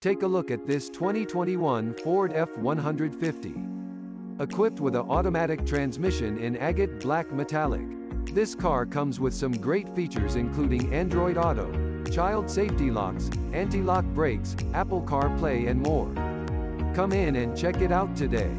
Take a look at this 2021 Ford F-150. Equipped with an automatic transmission in agate black metallic. This car comes with some great features including Android Auto, child safety locks, anti-lock brakes, Apple CarPlay and more. Come in and check it out today.